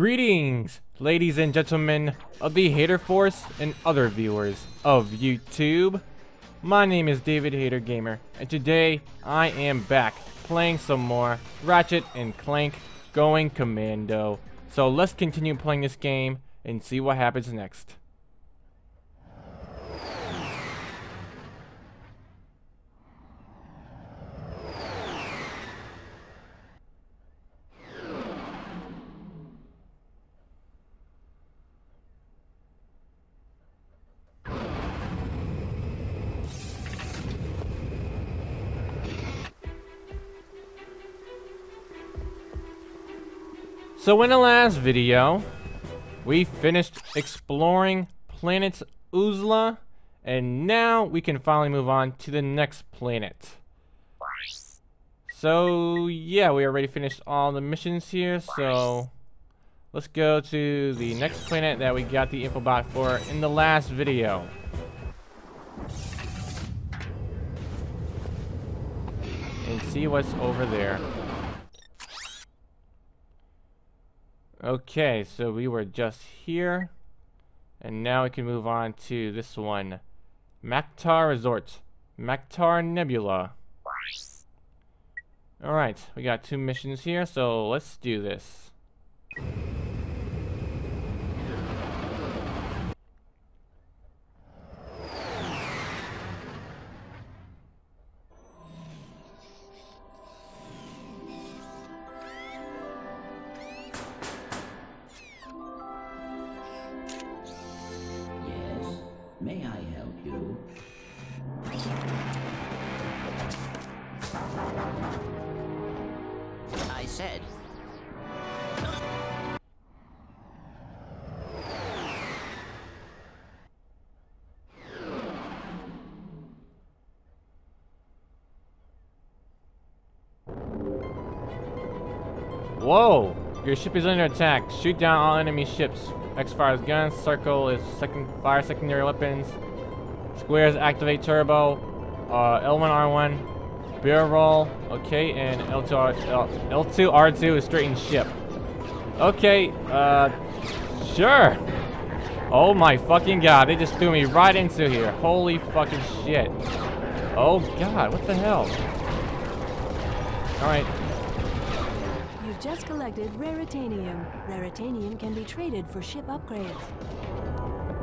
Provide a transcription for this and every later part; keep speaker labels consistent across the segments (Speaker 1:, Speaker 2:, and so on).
Speaker 1: Greetings, ladies and gentlemen of the Hayder Force and other viewers of YouTube. My name is David Hayder Gamer, and today I am back playing some more Ratchet and Clank Going Commando. So let's continue playing this game and see what happens next. So in the last video, we finished exploring planet Oozla, and now we can finally move on to the next planet. So yeah, we already finished all the missions here, so let's go to the next planet that we got the infobot for in the last video. And see what's over there. Okay, so we were just here. And now we can move on to this one. Maktar Resort. Maktar Nebula. Alright, we got two missions here, so let's do this. Whoa! Your ship is under attack. Shoot down all enemy ships. X fires guns. Circle is second fire secondary weapons. Squares activate turbo. Uh, L1 R1. Barrel roll. Okay, and L2 R, L, L2 R2 is straighten ship. Okay, uh, sure. Oh my fucking god! They just threw me right into here. Holy fucking shit. Oh god, what the hell? All right.
Speaker 2: Just collected Raritanium. Raritanium can be traded for ship upgrades.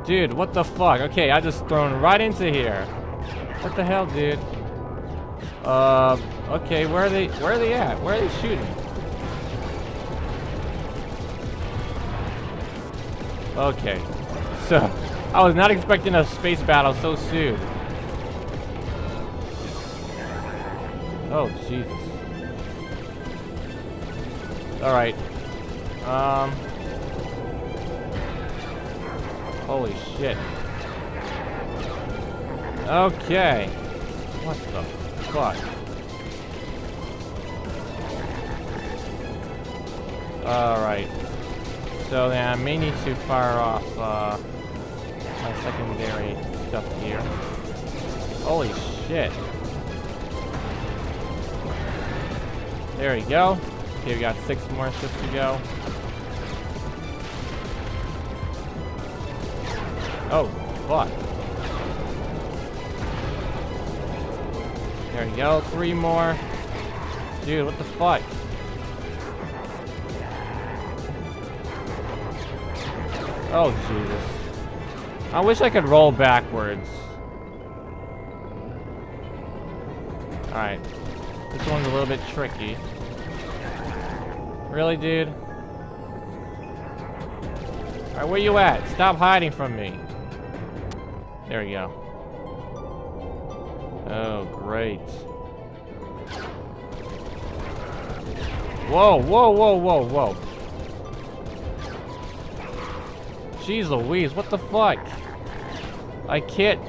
Speaker 1: Dude, what the fuck? Okay, I just thrown right into here. What the hell, dude? Uh, okay, where are they? Where are they at? Where are they shooting? Okay, so I was not expecting a space battle so soon. Oh Jesus! All right. Um. Holy shit. Okay. What the fuck? Alright. So then I may need to fire off uh, my secondary stuff here. Holy shit. There we go. Okay, we got six more ships to go. Oh, fuck. There we go, three more. Dude, what the fuck? Oh, Jesus. I wish I could roll backwards. Alright. This one's a little bit tricky. Really, dude? Alright, where you at? Stop hiding from me. There we go. Oh, great. Whoa, whoa, whoa, whoa, whoa. Jeez Louise, what the fuck? I can't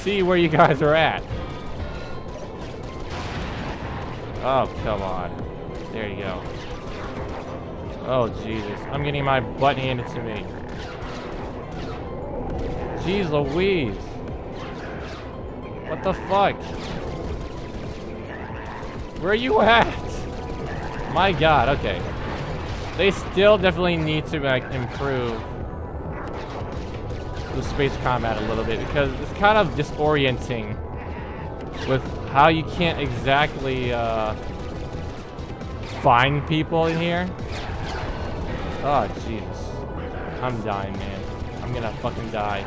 Speaker 1: see where you guys are at. Oh, come on. There you go. Oh, Jesus. I'm getting my butt handed to me. Jeez Louise. What the fuck? Where are you at? My god, okay. They still definitely need to like improve the space combat a little bit because it's kind of disorienting with how you can't exactly uh, find people in here. Oh, Jesus. I'm dying, man. I'm gonna fucking die.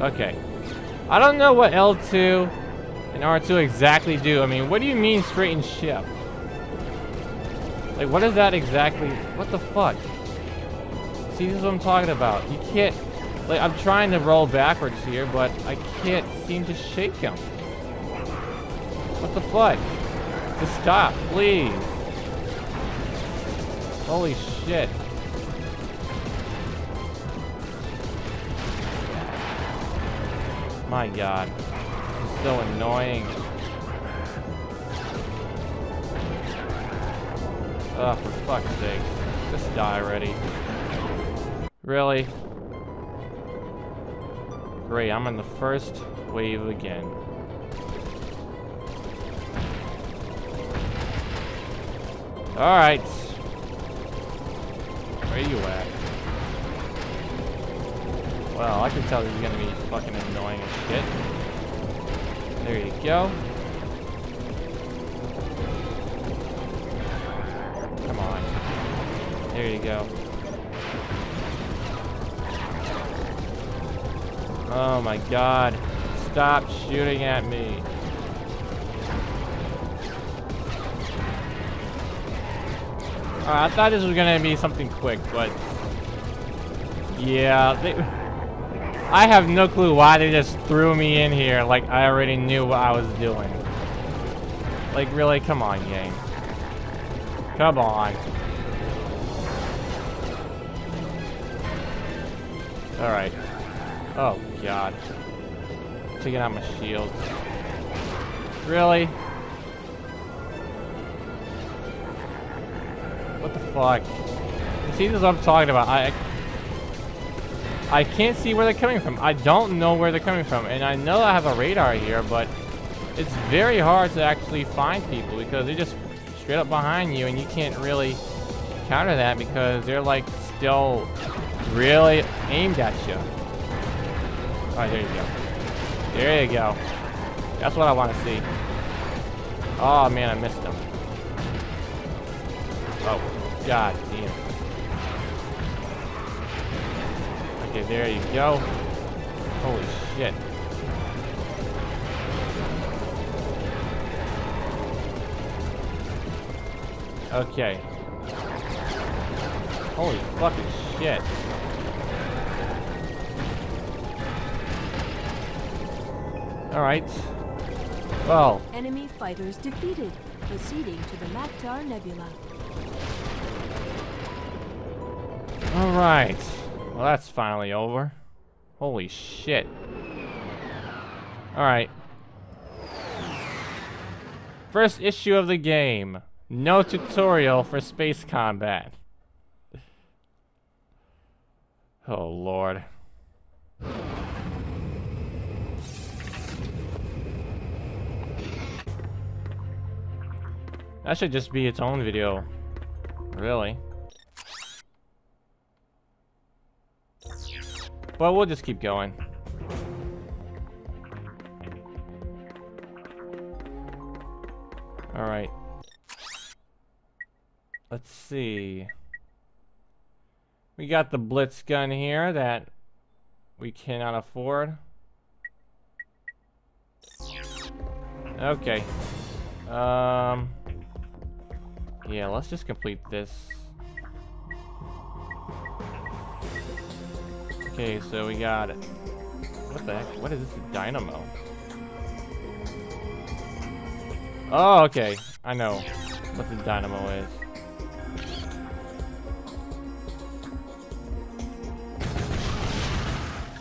Speaker 1: Okay. I don't know what L2 and R2 exactly do. I mean, what do you mean straighten ship? Like, what is that exactly? What the fuck? See, this is what I'm talking about. You can't... Like, I'm trying to roll backwards here, but I can't seem to shake him. What the fuck? Just stop, please. Holy shit. My god. This is so annoying. Oh, for fuck's sake. Just die already. Really? Great, I'm in the first wave again. Alright. Where you at? Well, I can tell this is gonna be fucking annoying as shit. There you go. Come on. There you go. Oh my god. Stop shooting at me. I thought this was gonna be something quick, but... Yeah, they... I have no clue why they just threw me in here like I already knew what I was doing. Like, really? Come on, game. Come on. Alright. Oh, God. Taking out my shields. Really? What the fuck? See, this is what I'm talking about. I, I can't see where they're coming from. I don't know where they're coming from. And I know I have a radar here, but it's very hard to actually find people because they're just straight up behind you and you can't really counter that because they're like still really aimed at you. Oh, there you go. There you go. That's what I want to see. Oh man, I missed him. Oh, god damn. Okay, there you go. Holy shit. Okay. Holy fucking shit. Alright. Well.
Speaker 2: Enemy fighters defeated. Proceeding to the Maktar Nebula.
Speaker 1: Alright. Well, that's finally over. Holy shit. Alright. First issue of the game. No tutorial for space combat. Oh, Lord. That should just be its own video. Really. But we'll just keep going. Alright. Let's see. We got the Blitz gun here that we cannot afford. Okay. Um... Yeah, let's just complete this. Okay, so we got. What the heck? What is this dynamo? Oh, okay. I know what the dynamo is.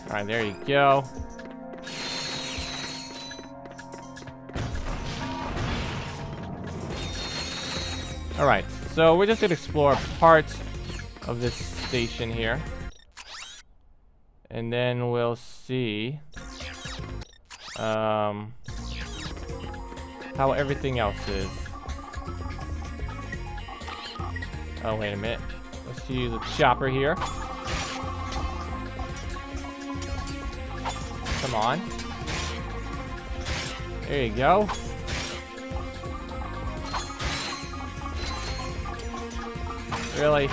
Speaker 1: Alright, there you go. Alright, so we're just gonna explore part of this station here. And then we'll see um, how everything else is. Oh, wait a minute. Let's use a chopper here. Come on. There you go. Really?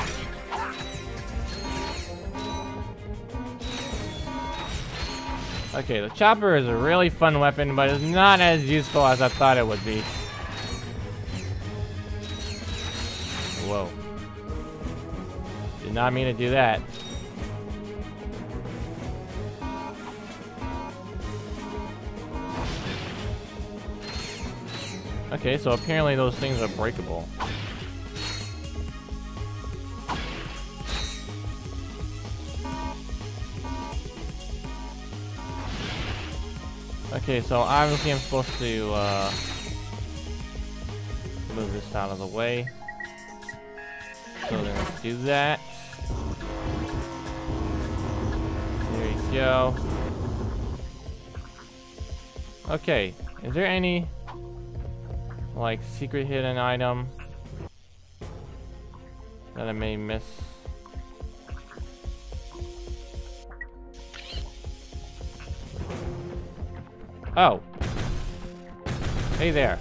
Speaker 1: Okay, the chopper is a really fun weapon, but it's not as useful as I thought it would be. Whoa. Did not mean to do that. Okay, so apparently those things are breakable. Okay, so obviously I'm supposed to uh, move this out of the way. So let's do that. There you go. Okay, is there any like secret hidden item that I may miss? Oh. Hey there.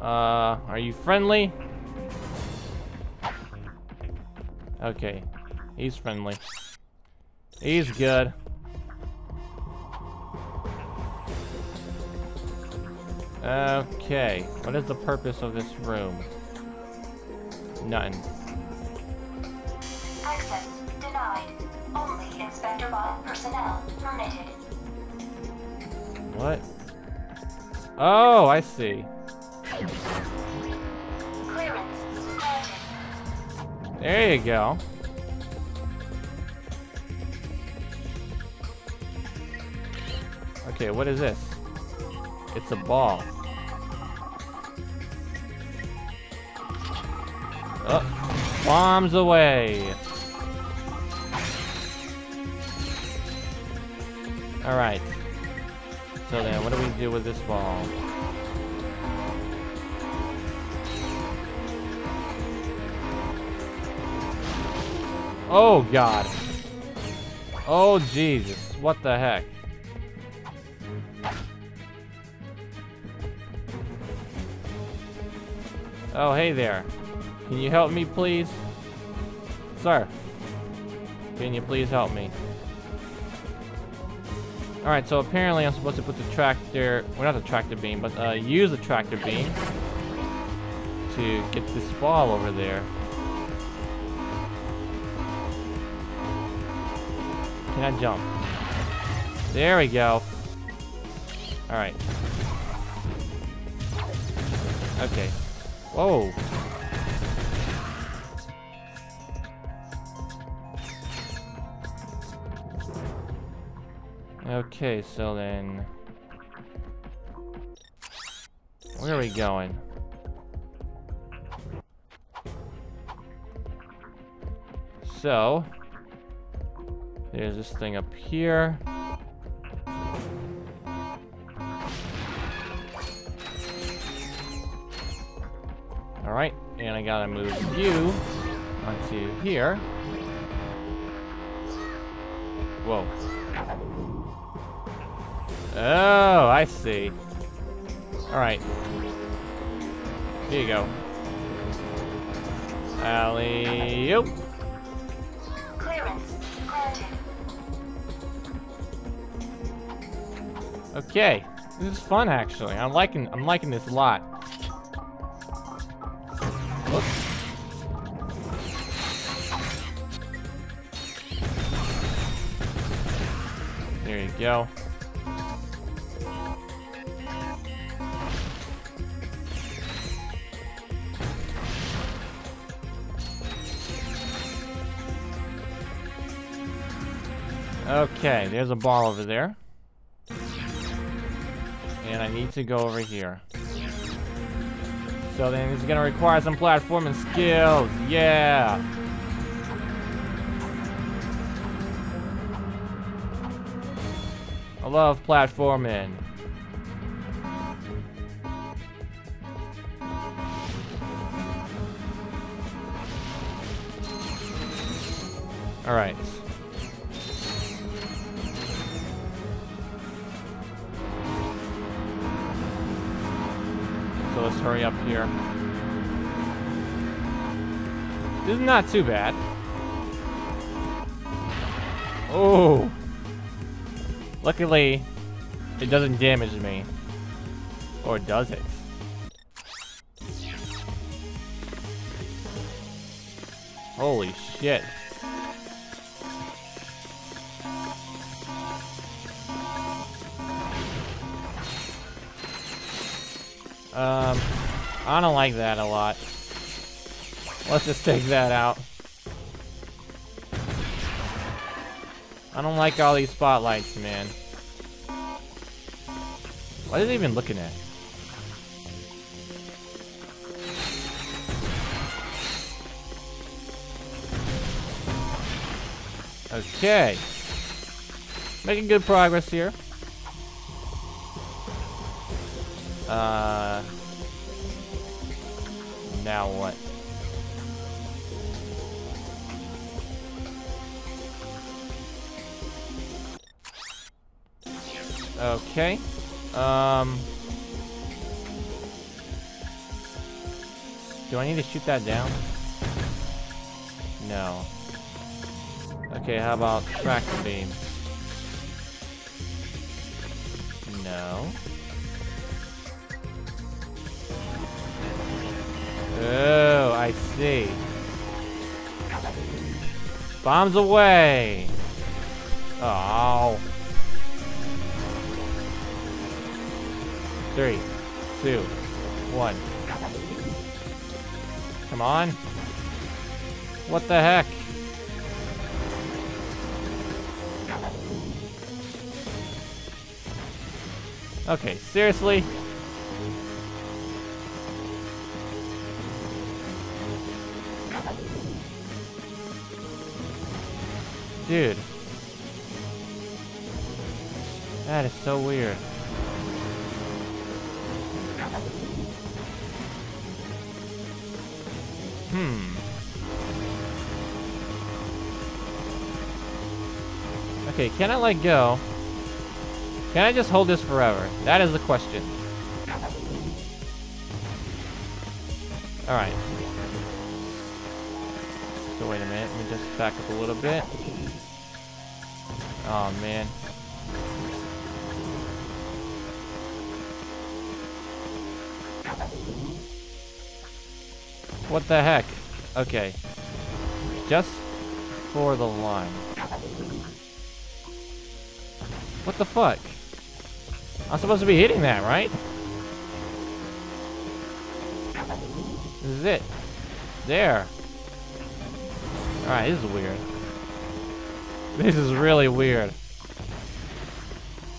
Speaker 1: Uh, are you friendly? Okay. He's friendly. He's good. Okay. What is the purpose of this room? Nothing.
Speaker 3: Access denied. Only Inspector Bot personnel permitted.
Speaker 1: What? Oh, I see. There you go. Okay, what is this? It's a ball. Oh, bombs away. All right. So then, what do we do with this ball? Oh God. Oh Jesus. What the heck? Oh, hey there. Can you help me, please? Sir. Can you please help me? Alright, so apparently I'm supposed to put the tractor, well not the tractor beam, but uh, use the tractor beam to get this ball over there. Can I jump? There we go. Alright. Okay. Whoa. Okay, so then... Where are we going? So... There's this thing up here. Alright, and I gotta move you onto here. Whoa. Oh, I see. Alright. Here you go. Alley-oop.
Speaker 3: Clearance granted.
Speaker 1: Okay. This is fun actually. I'm liking I'm liking this a lot. Whoops. There you go. Okay, there's a ball over there. And I need to go over here. So then it's gonna require some platforming skills. Yeah. I love platforming. Alright. So hurry up here. This is not too bad. Oh. Luckily, it doesn't damage me. Or does it? Holy shit. Um, I don't like that a lot. Let's just take that out. I don't like all these spotlights, man. What is he even looking at? Okay. Making good progress here. Uh... Now what? Okay. Um. Do I need to shoot that down? No. Okay, how about track beam? No. Oh, I see. Bombs away! Oh. Three, two, one. Come on. What the heck? Okay, seriously? Dude. That is so weird. Hmm. Okay, can I let go? Can I just hold this forever? That is the question. Alright. So wait a minute, let me just back up a little bit. Oh man. What the heck? Okay. Just for the line. What the fuck? I'm supposed to be hitting that, right? This is it. There. Alright, this is weird. This is really weird.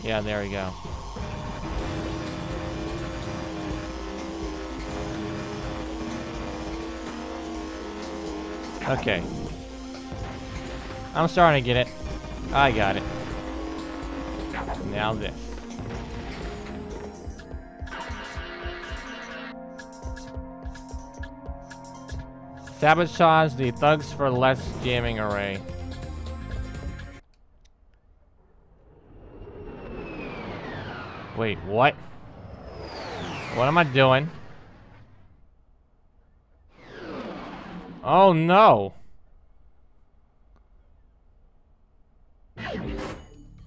Speaker 1: Yeah, there we go. Okay. I'm starting to get it. I got it. Now this. Sabotage the Thugs-4-Less jamming array. Wait, what? What am I doing? Oh no!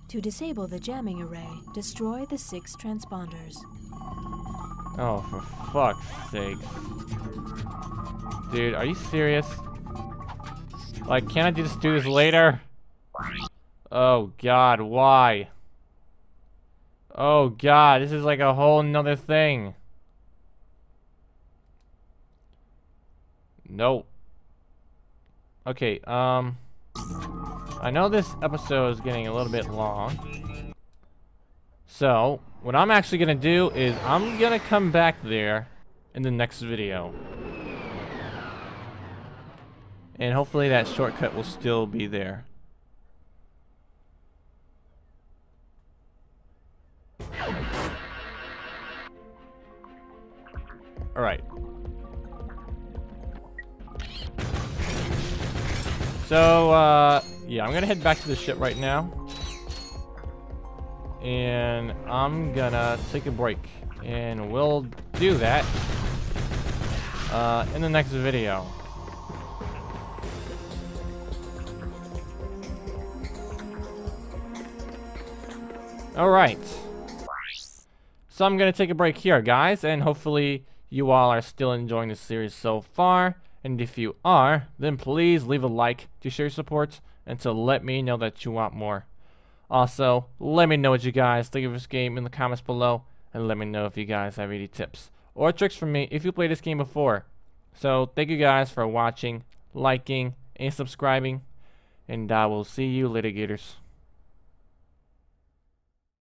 Speaker 2: To disable the jamming array, destroy the six transponders.
Speaker 1: Oh, for fuck's sake. Dude, are you serious? Like, can't I just do this later? Oh god, why? Oh god, this is like a whole nother thing. Nope. Okay, um... I know this episode is getting a little bit long. So, what I'm actually gonna do is I'm gonna come back there in the next video. And hopefully that shortcut will still be there. Alright. So, uh, yeah, I'm gonna head back to the ship right now. And I'm gonna take a break. And we'll do that uh, in the next video. Alright. So I'm going to take a break here, guys, and hopefully you all are still enjoying the series so far. And if you are, then please leave a like to show your support and to let me know that you want more. Also, let me know what you guys think of this game in the comments below, and let me know if you guys have any tips or tricks for me if you played this game before. So, thank you guys for watching, liking, and subscribing, and I will see you later, Gators.